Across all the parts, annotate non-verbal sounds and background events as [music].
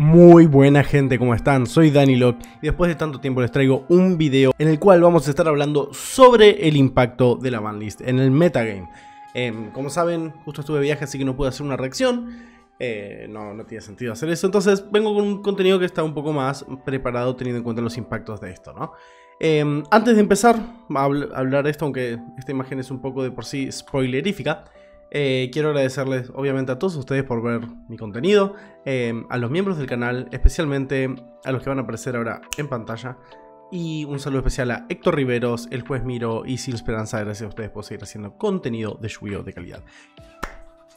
Muy buena gente, ¿cómo están? Soy Danny Locke y después de tanto tiempo les traigo un video en el cual vamos a estar hablando sobre el impacto de la banlist en el metagame. Em, como saben, justo estuve de viaje así que no pude hacer una reacción, eh, no, no tiene sentido hacer eso, entonces vengo con un contenido que está un poco más preparado teniendo en cuenta los impactos de esto, ¿no? Em, antes de empezar a hablar de esto, aunque esta imagen es un poco de por sí spoilerífica, eh, quiero agradecerles obviamente a todos ustedes por ver mi contenido, eh, a los miembros del canal, especialmente a los que van a aparecer ahora en pantalla. Y un saludo especial a Héctor Riveros, el juez Miro y Sin Esperanza. Gracias a ustedes por seguir haciendo contenido de lluvio de calidad.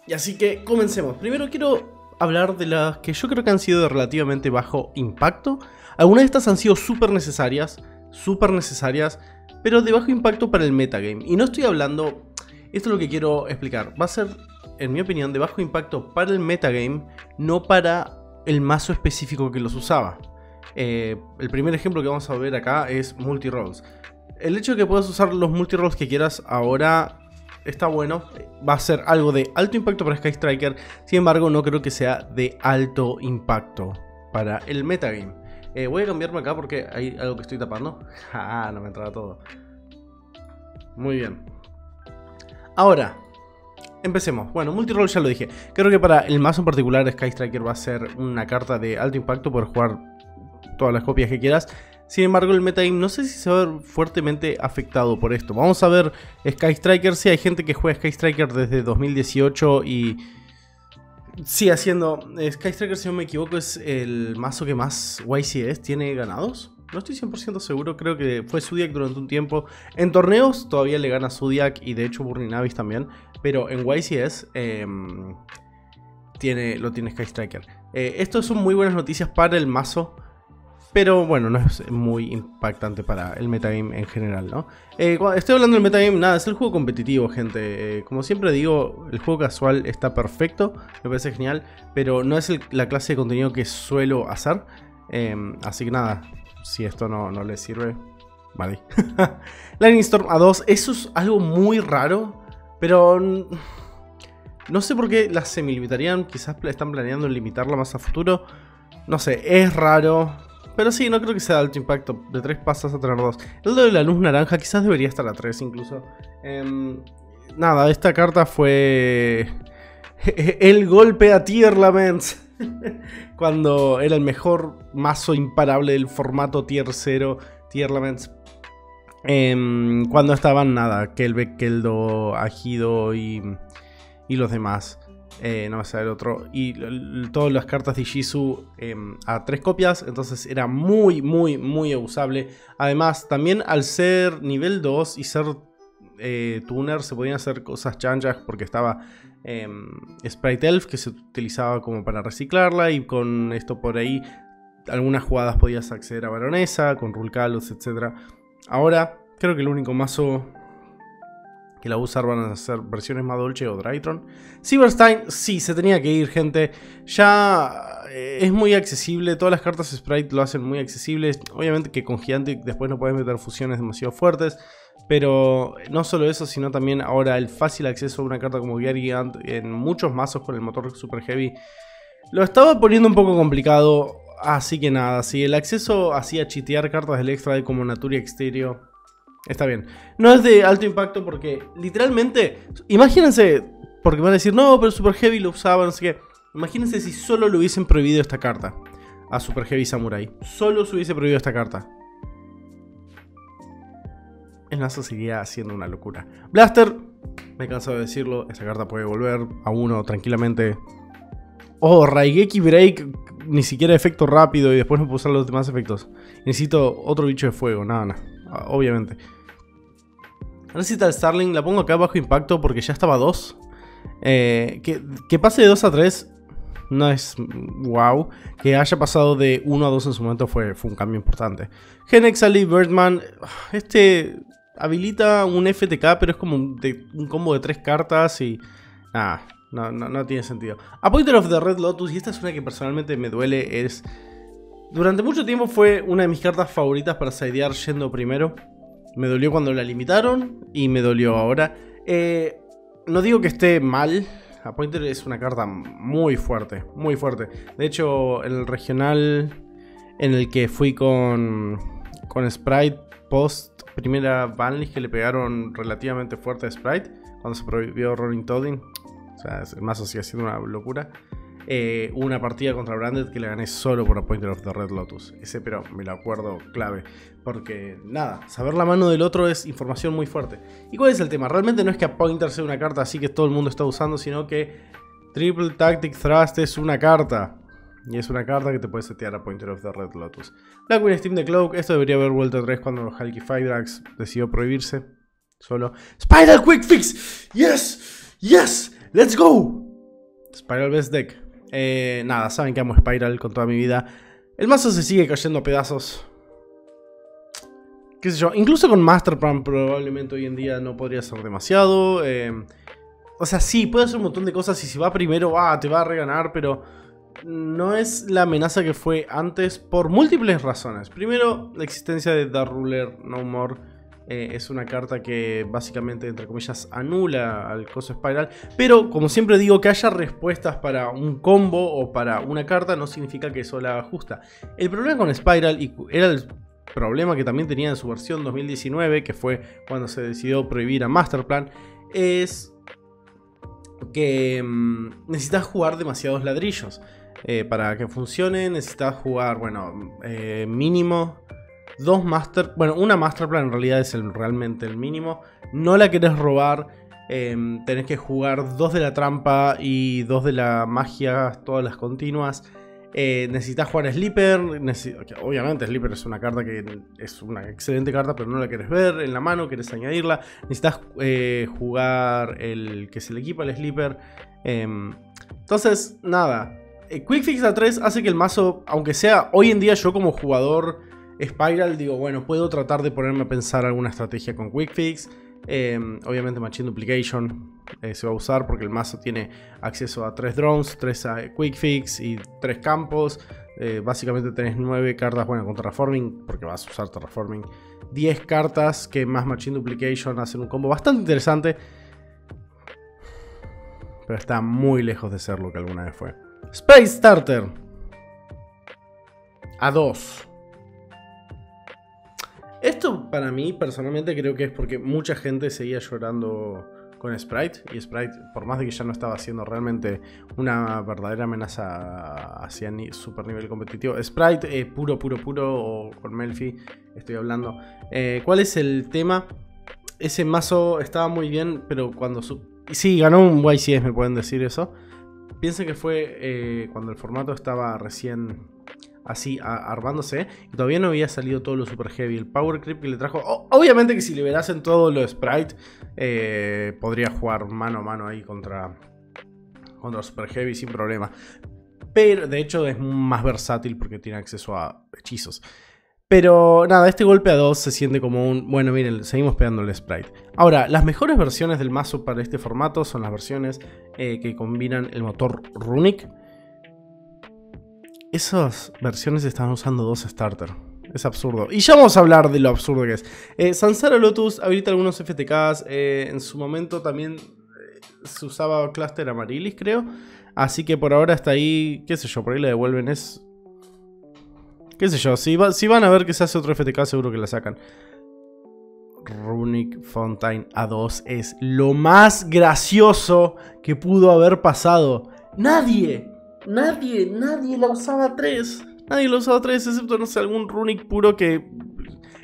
Y así que comencemos. Primero quiero hablar de las que yo creo que han sido de relativamente bajo impacto. Algunas de estas han sido súper necesarias, súper necesarias, pero de bajo impacto para el metagame. Y no estoy hablando esto es lo que quiero explicar. Va a ser, en mi opinión, de bajo impacto para el metagame, no para el mazo específico que los usaba. Eh, el primer ejemplo que vamos a ver acá es multi-rolls. El hecho de que puedas usar los multi-rolls que quieras ahora está bueno. Va a ser algo de alto impacto para Sky Striker. Sin embargo, no creo que sea de alto impacto para el metagame. Eh, voy a cambiarme acá porque hay algo que estoy tapando. [laughs] Ah, no me entraba todo. Muy bien. Ahora, empecemos. Bueno, multiroll ya lo dije. Creo que para el mazo en particular Sky Striker va a ser una carta de alto impacto, poder jugar todas las copias que quieras. Sin embargo, el metagame no sé si se va a ver fuertemente afectado por esto. Vamos a ver Sky Striker. Sí, hay gente que juega Sky Striker desde 2018 y sigue haciendo... Sky Striker, si no me equivoco, es el mazo que más YCS tiene ganados. No estoy 100% seguro, creo que fue Zodiac durante un tiempo. En torneos todavía le gana Zodiac y de hecho Burninavis también. Pero en YCS em, tiene, lo tiene Sky Striker. Eh, esto son muy buenas noticias para el mazo. Pero bueno, no es muy impactante para el metagame en general, ¿no? Eh, estoy hablando del metagame, nada, es el juego competitivo, gente. Eh, como siempre digo, el juego casual está perfecto, me parece genial, pero no es la clase de contenido que suelo hacer. Em, así que nada, si esto no, no le sirve, vale. [laughs] Lightning Storm a 2, eso es algo muy raro, pero no sé por qué la semi-limitarían, quizás están planeando limitarla más a futuro. No sé, es raro. Pero sí, no creo que sea de alto impacto. De 3 pasas a tener 2. El de la luz naranja quizás debería estar a 3 incluso. Em, nada, esta carta fue... [laughs] El golpe a Tier Laments. [laughs] cuando era el mejor mazo imparable del formato tier 0, tier laments. Em, cuando estaban nada, Kelbeck, Keldo, Agido y, y los demás. Eh, no va a ser otro. Y todas las cartas de Shizu em, a tres copias. Entonces era muy, muy, muy usable. Además, también al ser nivel 2 y ser eh, tuner se podían hacer cosas chanchas porque estaba em, Sprite Elf que se utilizaba como para reciclarla y con esto por ahí algunas jugadas podías acceder a Baronesa con Rulcalos, etc. Ahora creo que el único mazo que la usar van a ser versiones más Dolce o Drytron. Silverstein, sí, se tenía que ir, gente. Ya eh, es muy accesible. Todas las cartas Sprite lo hacen muy accesibles. Obviamente que con Gigantic después no puedes meter fusiones demasiado fuertes. Pero no solo eso, sino también ahora el fácil acceso a una carta como Gary en muchos mazos con el motor Super Heavy lo estaba poniendo un poco complicado. Así que nada, si el acceso hacía chitear cartas del extra de como Naturia Exterior, está bien. No es de alto impacto porque literalmente, imagínense, porque van a decir, no, pero Super Heavy lo usaba, no sé qué. Imagínense si solo le hubiesen prohibido esta carta a Super Heavy Samurai. Solo se hubiese prohibido esta carta el mazo seguía siendo una locura. Blaster, me canso de decirlo, esta carta puede volver a uno tranquilamente. Oh, Raigeki Break, ni siquiera efecto rápido y después no puedo usar los demás efectos. Necesito otro bicho de fuego, nada, nada, obviamente. Necesita el Starling, la pongo acá bajo impacto porque ya estaba a 2. Eh, que, que, pase de 2 a 3 no es wow. Que haya pasado de 1 a 2 en su momento fue, fue un cambio importante. Genex Ali Birdman, este habilita un FTK, pero es como un, combo de tres cartas y... Nada, no, no, tiene sentido. Appointer of the Red Lotus, y esta es una que personalmente me duele, es... Durante mucho tiempo fue una de mis cartas favoritas para sidear yendo primero. Me dolió cuando la limitaron y me dolió ahora. Eh, no digo que esté mal Appointer es una carta muy fuerte, muy fuerte. De hecho, en el regional en el que fui con, con Sprite post primera banlist que le pegaron relativamente fuerte a Sprite cuando se prohibió Rolling Todding. O sea, el mazo sigue siendo una locura. Eh, una partida contra Branded que le gané solo por Appointer of the Red Lotus. Ese, pero me lo acuerdo clave. Porque, nada, saber la mano del otro es información muy fuerte. ¿Y cuál es el tema? Realmente no es que Appointer sea una carta así que todo el mundo está usando, sino que Triple Tactic Thrust es una carta. Y es una carta que te puede setear a Pointer of the Red Lotus. Blackwing Steam de Cloak. Esto debería haber vuelto a 3 cuando Hulky Fibrax decidió prohibirse. Solo. Spiral Quick Fix. Yes. Yes. Let's go. Spiral Best Deck. Eh, nada, saben que amo Spiral con toda mi vida. El mazo se sigue cayendo a pedazos. Qué sé yo. Incluso con Masterplan probablemente hoy en día no podría ser demasiado. Eh, o sea, sí, puede hacer un montón de cosas y si va primero, ah, te va a reganar, pero no es la amenaza que fue antes por múltiples razones. Primero, la existencia de The Ruler No More eh, es una carta que básicamente, entre comillas, anula al coso Spiral. Pero, como siempre digo, que haya respuestas para un combo o para una carta no significa que eso la justa. El problema con Spiral, y era el problema que también tenía en su versión 2019, que fue cuando se decidió prohibir a Masterplan, es que mm, necesitas jugar demasiados ladrillos. Eh, para que funcione necesitas jugar, bueno, eh, mínimo dos master... Bueno, una master plan en realidad es el, realmente el mínimo. No la querés robar. Em, tenés que jugar dos de la trampa y dos de la magia, todas las continuas. Eh, necesitas jugar Sleeper. obviamente, Sleeper es una carta que es una excelente carta, pero no la querés ver en la mano, querés añadirla. Necesitas jugar el que se le equipa el Sleeper. Em, entonces, nada. Eh, Quick Fix a 3 hace que el mazo, aunque sea hoy en día yo como jugador Spiral, digo, bueno, puedo tratar de ponerme a pensar alguna estrategia con Quick Fix. Em, obviamente Machine Duplication eh, se va a usar porque el mazo tiene acceso a 3 drones, 3 Quick Fix y 3 campos. Eh, básicamente tenés 9 cartas, bueno, con Terraforming, porque vas a usar Terraforming. 10 cartas que más Machine Duplication hacen un combo bastante interesante. Pero está muy lejos de ser lo que alguna vez fue. Space Starter. A 2. Esto para mí personalmente creo que es porque mucha gente seguía llorando con Sprite y Sprite, por más de que ya no estaba siendo realmente una verdadera amenaza hacia super nivel competitivo. Sprite eh, puro, puro, puro o con Melfi estoy hablando. Eh, ¿Cuál es el tema? Ese mazo estaba muy bien, pero cuando... Sí, ganó un YCS, me pueden decir eso. Piensen que fue eh, cuando el formato estaba recién así armándose y todavía no había salido todo lo super heavy. El power creep que le trajo. obviamente que si liberasen todo lo sprite, eh, podría jugar mano a mano ahí contra, contra super heavy sin problema. Pero de hecho es más versátil porque tiene acceso a hechizos. Pero nada, este golpe a 2 se siente como un... Bueno, miren, seguimos pegando el sprite. Ahora, las mejores versiones del mazo para este formato son las versiones eh, que combinan el motor Runic. Esas versiones están usando dos starter. Es absurdo. Y ya vamos a hablar de lo absurdo que es. Eh, Sansara Lotus habilita algunos FTKs. Eh, en su momento también se usaba Cluster Amarilis, creo. Así que por ahora está ahí, qué sé yo, por ahí le devuelven. Es Qué sé yo, si, van a ver que se hace otro FTK, seguro que la sacan. Runic Fontaine A2 es lo más gracioso que pudo haber pasado. Nadie, nadie, nadie la usaba 3. Nadie la usaba 3, excepto, no sé, algún Runic puro que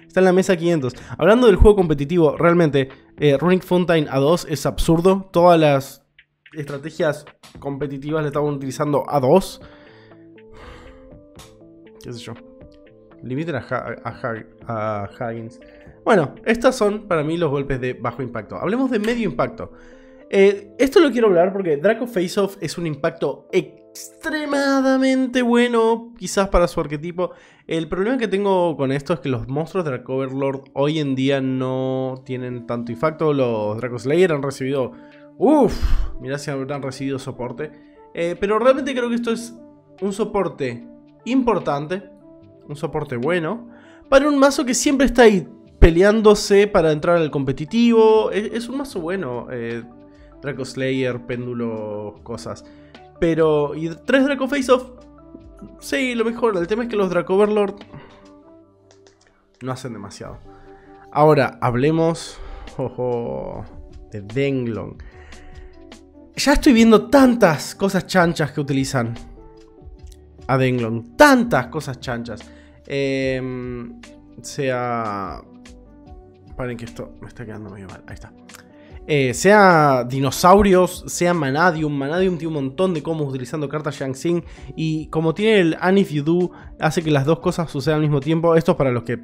está en la mesa 500. Hablando del juego competitivo, realmente, eh, Runic Fontaine A2 es absurdo. Todas las estrategias competitivas le estaban utilizando A2 qué sé yo. Limiten a, a, Huggins. Bueno, estos son para mí los golpes de bajo impacto. Hablemos de medio impacto. Eh, esto lo quiero hablar porque Draco Face Off es un impacto extremadamente bueno, quizás para su arquetipo. El problema que tengo con esto es que los monstruos de Draco Overlord hoy en día no tienen tanto impacto. Los Draco Slayer han recibido. Uff, mirá si habrán recibido soporte. Eh, pero realmente creo que esto es un soporte importante, un soporte bueno, para un mazo que siempre está ahí peleándose para entrar al competitivo. Es, un mazo bueno. Eh, Draco Slayer, Péndulo, cosas. Pero, y tres Draco Face Off, sí, lo mejor. El tema es que los Draco Overlord no hacen demasiado. Ahora, hablemos de Denglong. Ya estoy viendo tantas cosas chanchas que utilizan a Denglong. Tantas cosas chanchas. Eh, sea... Paren que esto me está quedando medio mal. Ahí está. Eh, sea dinosaurios, sea Manadium. Manadium tiene un montón de combos utilizando cartas Shang Y como tiene el Anif You Do, hace que las dos cosas sucedan al mismo tiempo. Esto es para los que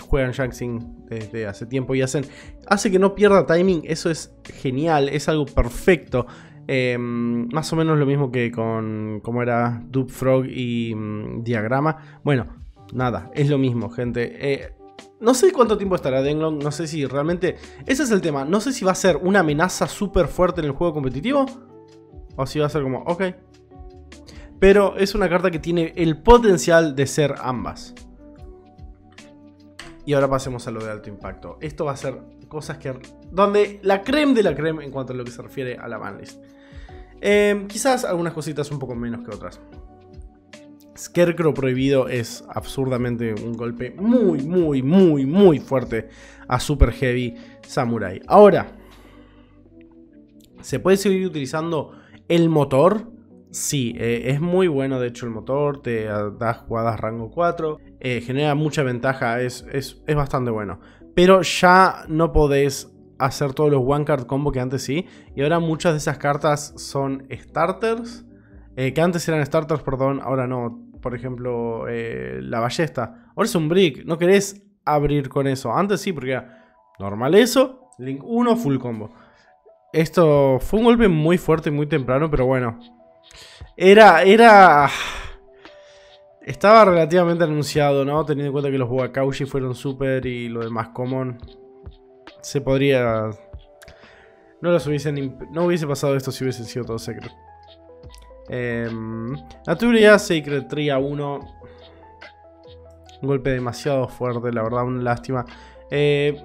juegan Shang desde hace tiempo y hacen. Hace que no pierda timing. Eso es genial. Es algo perfecto. Em, más o menos lo mismo que con. como era Dupe Frog y mm, Diagrama. Bueno, nada, es lo mismo, gente. Eh, no sé cuánto tiempo estará Denglong, no sé si realmente... Ese es el tema, no sé si va a ser una amenaza súper fuerte en el juego competitivo. O si va a ser como, ok. Pero es una carta que tiene el potencial de ser ambas. Y ahora pasemos a lo de alto impacto. Esto va a ser cosas que... Donde la creme de la creme en cuanto a lo que se refiere a la banlist. Eh, quizás algunas cositas un poco menos que otras. Scarecrow prohibido es absurdamente un golpe muy, muy, muy, muy fuerte a Super Heavy Samurai. Ahora, ¿se puede seguir utilizando el motor? Sí, eh, es muy bueno de hecho el motor, te da jugadas rango 4, eh, genera mucha ventaja, es, es, es bastante bueno. Pero ya no podés hacer todos los one card combo que antes sí. Y ahora muchas de esas cartas son starters. Eh, que antes eran starters, perdón, ahora no por ejemplo, eh, la ballesta. Ahora es un brick, no querés abrir con eso. Antes sí, porque era normal eso, link 1, full combo. Esto fue un golpe muy fuerte, muy temprano, pero bueno. Era, era... Estaba relativamente anunciado, ¿no? Teniendo en cuenta que los Wakaushi fueron super y lo demás common. Se podría... No los hubiesen... No hubiese pasado esto si hubiesen sido todos secretos. Eh, Naturia Sacred Tree a 1. Un golpe demasiado fuerte, la verdad, una lástima. Eh,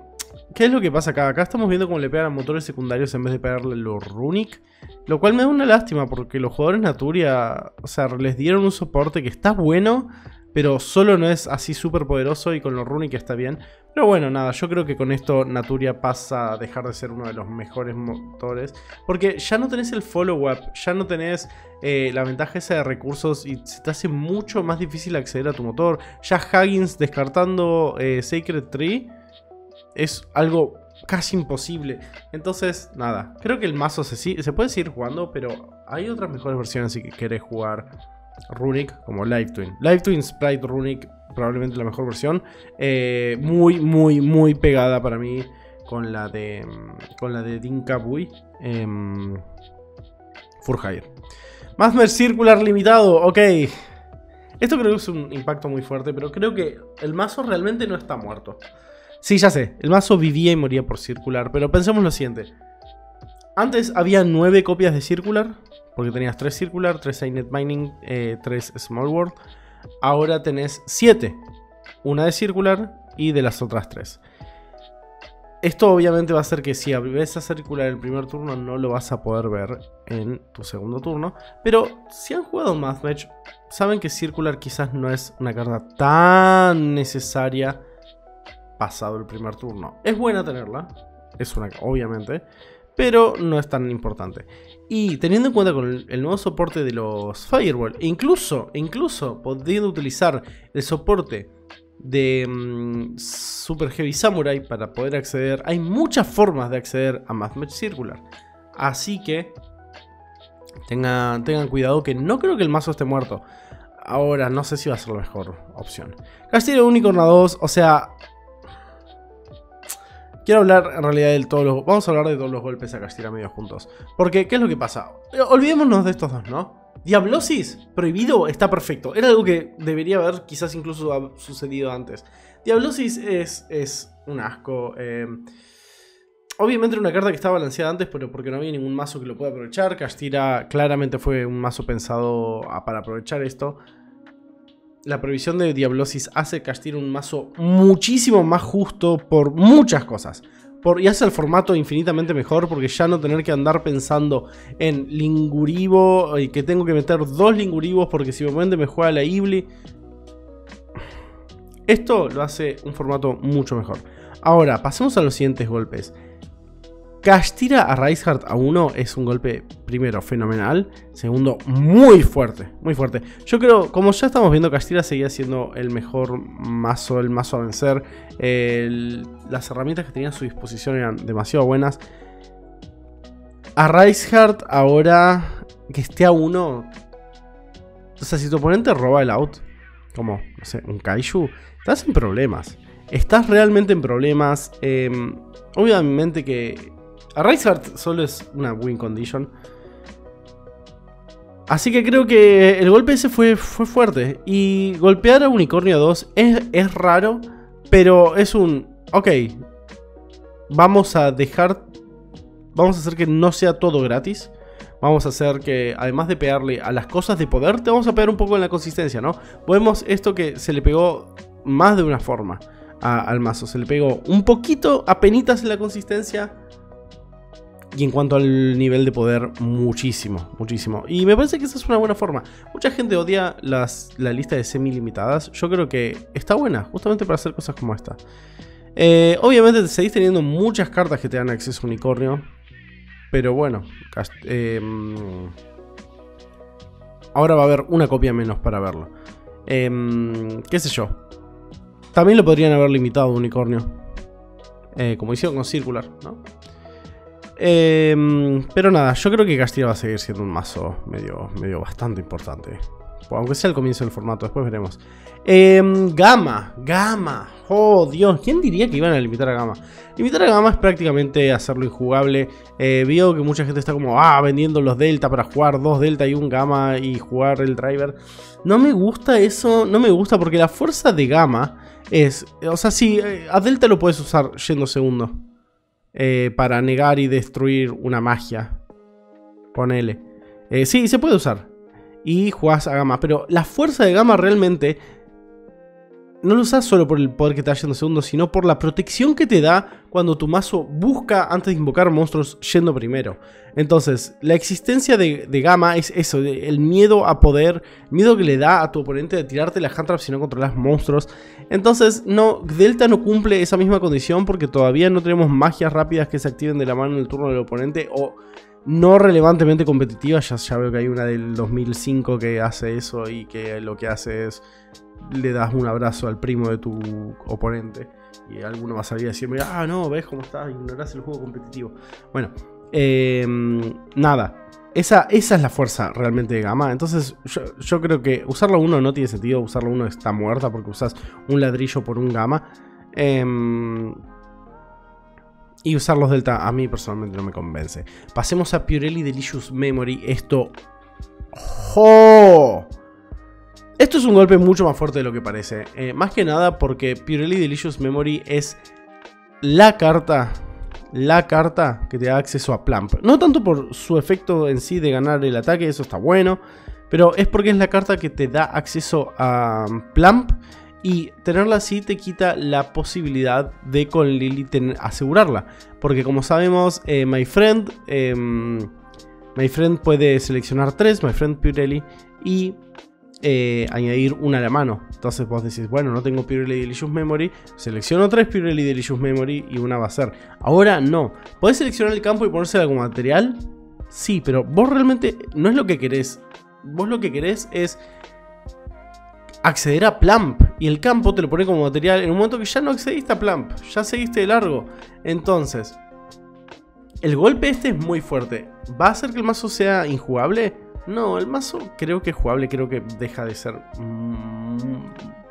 ¿Qué es lo que pasa acá? Acá estamos viendo cómo le pegan a motores secundarios en vez de pegarle los Runic. Lo cual me da una lástima porque los jugadores Naturia, o sea, les dieron un soporte que está bueno, pero solo no es así súper poderoso y con los Runic está bien. Pero bueno, nada, yo creo que con esto Naturia pasa a dejar de ser uno de los mejores motores. Porque ya no tenés el follow-up, ya no tenés eh, la ventaja esa de recursos y se te hace mucho más difícil acceder a tu motor. Ya Huggins descartando eh, Sacred Tree es algo casi imposible. Entonces, nada, creo que el mazo se, se puede seguir jugando, pero hay otras mejores versiones si querés jugar Runic como Live Twin. Live Twin Sprite Runic, probablemente la mejor versión. Eh, muy, muy, muy pegada para mí con la de, con la de Dinka Bui. Eh, Furhire. Masmer Circular limitado, ok. Esto creo que es un impacto muy fuerte, pero creo que el mazo realmente no está muerto. Sí, ya sé, el mazo vivía y moría por Circular, pero pensemos lo siguiente. Antes había nueve copias de Circular, porque tenías 3 Circular, 3 Inet Mining, 3 eh, Small World. Ahora tenés 7. Una de Circular y de las otras 3. Esto obviamente va a hacer que si ves a Circular el primer turno no lo vas a poder ver en tu segundo turno. Pero si han jugado Math Match, saben que Circular quizás no es una carta tan necesaria pasado el primer turno. Es buena tenerla, es una obviamente, pero no es tan importante. Y teniendo en cuenta con el, nuevo soporte de los Firewall, e incluso, incluso pudiendo utilizar el soporte de mm, Super Heavy Samurai para poder acceder, hay muchas formas de acceder a Match Circular. Así que tengan, tengan cuidado que no creo que el mazo esté muerto. Ahora, no sé si va a ser la mejor opción. Castillo Unicorn a 2, o sea, Quiero hablar en realidad de todos los... Vamos a hablar de todos los golpes a Castilla medio juntos. Porque, ¿qué es lo que pasa? Eh, olvidémonos de estos dos, ¿no? Diablosis prohibido está perfecto. Era algo que debería haber quizás incluso sucedido antes. Diablosis es, es un asco. Eh, obviamente era una carta que estaba balanceada antes, pero porque no había ningún mazo que lo pueda aprovechar. Castira claramente fue un mazo pensado para aprovechar esto la previsión de Diablosis hace Castir un mazo muchísimo más justo por muchas cosas. Por, y hace el formato infinitamente mejor porque ya no tener que andar pensando en Lingurivo y que tengo que meter dos Lingurivos porque si me oponente me juega la Ibli. Esto lo hace un formato mucho mejor. Ahora, pasemos a los siguientes golpes. Castira a Reinhardt a 1 es un golpe, primero, fenomenal. Segundo, muy fuerte, muy fuerte. Yo creo, como ya estamos viendo, Castira seguía siendo el mejor mazo, el mazo a vencer. las herramientas que tenía a su disposición eran demasiado buenas. A Reinhardt ahora que esté a 1... O sea, si tu oponente roba el out, como, no sé, un Kaiju, estás en problemas. Estás realmente en problemas. Em, obviamente que a Reinhardt solo es una win condition. Así que creo que el golpe ese fue, fue fuerte. Y golpear a Unicornio 2 es, es raro, pero es un... Ok, vamos a dejar... Vamos a hacer que no sea todo gratis. Vamos a hacer que, además de pegarle a las cosas de poder, te vamos a pegar un poco en la consistencia, ¿no? Podemos esto que se le pegó más de una forma al mazo. Se le pegó un poquito, penitas en la consistencia, y en cuanto al nivel de poder, muchísimo, muchísimo. Y me parece que esa es una buena forma. Mucha gente odia las, la lista de semi-limitadas. Yo creo que está buena, justamente para hacer cosas como esta. Eh, obviamente seguís teniendo muchas cartas que te dan acceso a unicornio. Pero bueno, em, ahora va a haber una copia menos para verlo. Em, ¿Qué sé yo? También lo podrían haber limitado a unicornio. Eh, como hicieron con Circular, ¿no? Em, pero nada, yo creo que Castilla va a seguir siendo un mazo medio, medio bastante importante. Aunque sea el comienzo del formato, después veremos. Eh, Gama, Gama. Oh, Dios, ¿quién diría que iban a limitar a Gama? Limitar a Gama es prácticamente hacerlo injugable. Eh, veo que mucha gente está como, ah, vendiendo los Delta para jugar dos Delta y un Gama y jugar el Driver. No me gusta eso, no me gusta porque la fuerza de Gama es... O sea, sí, eh, a Delta lo puedes usar yendo segundo. Eh, para negar y destruir una magia. Ponele. Eh, sí, se puede usar. Y jugás a gama. Pero la fuerza de gama realmente no lo usas solo por el poder que te da yendo segundo, sino por la protección que te da cuando tu mazo busca antes de invocar monstruos yendo primero. Entonces, la existencia de, Gama es eso, el miedo a poder, miedo que le da a tu oponente de tirarte la hand si no controlas monstruos. Entonces, no, Delta no cumple esa misma condición porque todavía no tenemos magias rápidas que se activen de la mano en el turno del oponente o no relevantemente competitivas. Ya, ya veo que hay una del 2005 que hace eso y que lo que hace es le das un abrazo al primo de tu oponente y alguno va a salir a decirme, ah, no, ves cómo estás, ignorás el juego competitivo. Bueno, em, nada, esa, esa, es la fuerza realmente de Gama. Entonces yo, creo que usarlo uno no tiene sentido, usarlo uno está muerta porque usas un ladrillo por un Gama. Em, y usar los Delta a mí personalmente no me convence. Pasemos a Purelli Delicious Memory. Esto... ¡Oh! Esto es un golpe mucho más fuerte de lo que parece. Eh, más que nada porque Purely Delicious Memory es la carta, la carta que te da acceso a Plump. No tanto por su efecto en sí de ganar el ataque, eso está bueno. Pero es porque es la carta que te da acceso a Plump. Y tenerla así te quita la posibilidad de con Lily asegurarla. Porque como sabemos, eh, My Friend... Em, My Friend puede seleccionar 3, My Friend Purely, y eh, añadir una a la mano. Entonces vos decís, bueno, no tengo Purely Delicious Memory, selecciono tres Purely Delicious Memory y una va a ser. Ahora no. ¿Podés seleccionar el campo y ponérsela como material? Sí, pero vos realmente no es lo que querés. Vos lo que querés es acceder a Plump. Y el campo te lo pone como material en un momento que ya no accediste a Plump. Ya seguiste de largo. Entonces, el golpe este es muy fuerte. ¿Va a hacer que el mazo sea injugable? No, el mazo creo que es jugable, creo que deja de ser...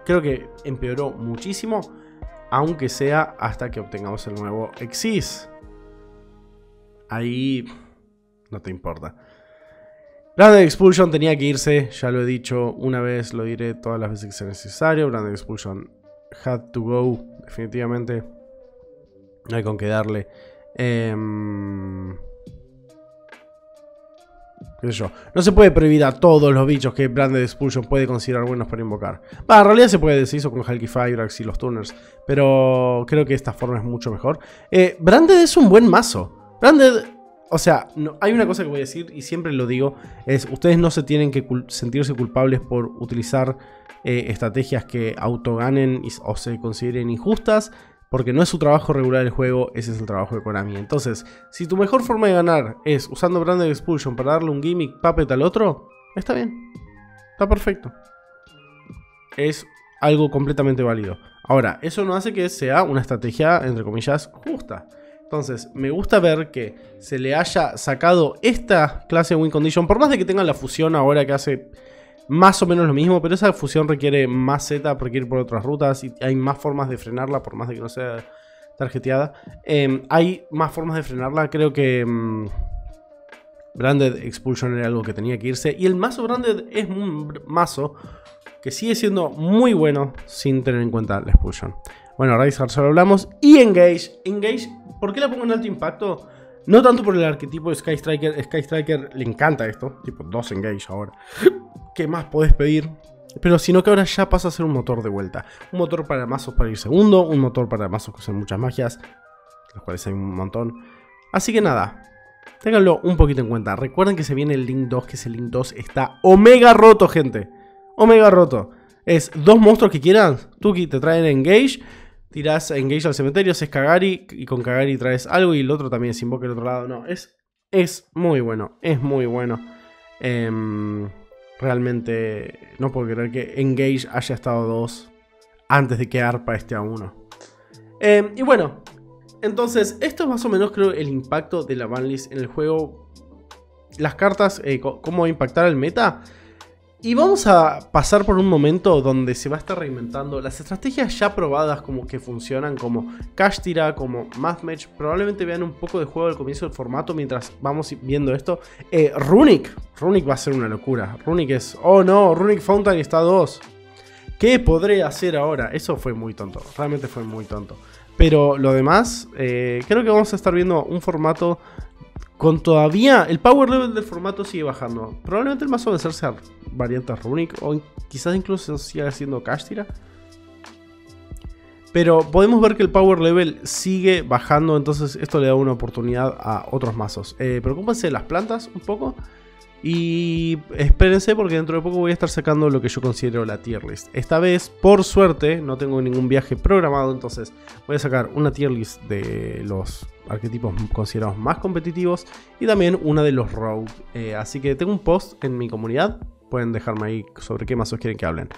creo que empeoró muchísimo, aunque sea hasta que obtengamos el nuevo Exis. Ahí no te importa. Branded Expulsion tenía que irse, ya lo he dicho una vez, lo diré todas las veces que sea necesario. Branded Expulsion had to go, definitivamente. No hay con qué darle. Eh... No se puede prohibir a todos los bichos que Branded Expulsion puede considerar buenos para invocar. Va, en realidad se puede decir eso con Hulky Fireax y los Tuners, pero creo que esta forma es mucho mejor. Eh, Branded es un buen mazo. Branded, o sea, hay una cosa que voy a decir y siempre lo digo, es ustedes no se tienen que sentirse culpables por utilizar eh, estrategias que autoganen o se consideren injustas porque no es su trabajo regular el juego, ese es el trabajo de Konami. Entonces, si tu mejor forma de ganar es usando Branded Expulsion para darle un gimmick puppet al otro, está bien. Está perfecto. Es algo completamente válido. Ahora, eso no hace que sea una estrategia, entre comillas, justa. Entonces, me gusta ver que se le haya sacado esta clase de win condition, por más de que tengan la fusión ahora que hace más o menos lo mismo, pero esa fusión requiere más Z porque ir por otras rutas y hay más formas de frenarla, por más de que no sea tarjeteada. Em, hay más formas de frenarla, creo que mm, Branded Expulsion era algo que tenía que irse. Y el mazo Branded es un mazo que sigue siendo muy bueno sin tener en cuenta la Expulsion. Bueno, Rise solo hablamos. Y Engage. Engage, ¿por qué la pongo en alto impacto? No tanto por el arquetipo de Sky Striker. Sky Striker le encanta esto. Tipo, dos Engage ahora. ¿Qué más podés pedir? Pero sino que ahora ya pasa a ser un motor de vuelta. Un motor para mazos para ir segundo, un motor para mazos que usan muchas magias, los cuales hay un montón. Así que nada, ténganlo un poquito en cuenta. Recuerden que se viene el Link 2, que ese Link 2 está omega roto, gente. Omega roto. Es dos monstruos que quieras. Tuki te traen Engage. Tirás Engage al cementerio, haces Kagari. Y con Kagari traes algo. Y el otro también se invoca el otro lado. No, es, es muy bueno. Es muy bueno. Eh, Realmente no puedo creer que Engage haya estado 2 antes de que ARPA esté a 1. Em, y bueno, entonces esto es más o menos creo el impacto de la banlist en el juego. Las cartas, eh, cómo impactar al meta. Y vamos a pasar por un momento donde se va a estar reinventando las estrategias ya probadas como que funcionan como Cash Tira, como Mathmatch. Probablemente vean un poco de juego al comienzo del formato mientras vamos viendo esto. Eh, Runic, Runic va a ser una locura. Runic es, oh no, Runic Fountain está 2. ¿Qué podré hacer ahora? Eso fue muy tonto, realmente fue muy tonto. Pero lo demás, eh, creo que vamos a estar viendo un formato con todavía el power level del formato sigue bajando. Probablemente el mazo de ser sea variante runic o quizás incluso siga siendo Kashtira. Pero podemos ver que el power level sigue bajando, entonces esto le da una oportunidad a otros mazos. Eh, preocúpense de las plantas un poco. Y espérense porque dentro de poco voy a estar sacando lo que yo considero la tier list. Esta vez, por suerte, no tengo ningún viaje programado, entonces voy a sacar una tier list de los arquetipos considerados más competitivos y también una de los rogue. Eh, así que tengo un post en mi comunidad, pueden dejarme ahí sobre qué mazos quieren que hablen.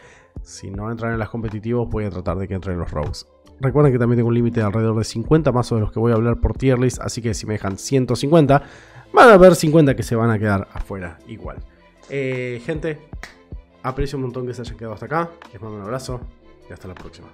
Si no entran en las competitivos, voy a tratar de que entren los rogues. Recuerden que también tengo un límite de alrededor de 50 mazos de los que voy a hablar por tier list, así que si me dejan 150, van a haber 50 que se van a quedar afuera igual. Eh, gente, aprecio un montón que se hayan quedado hasta acá. Les mando un abrazo y hasta la próxima.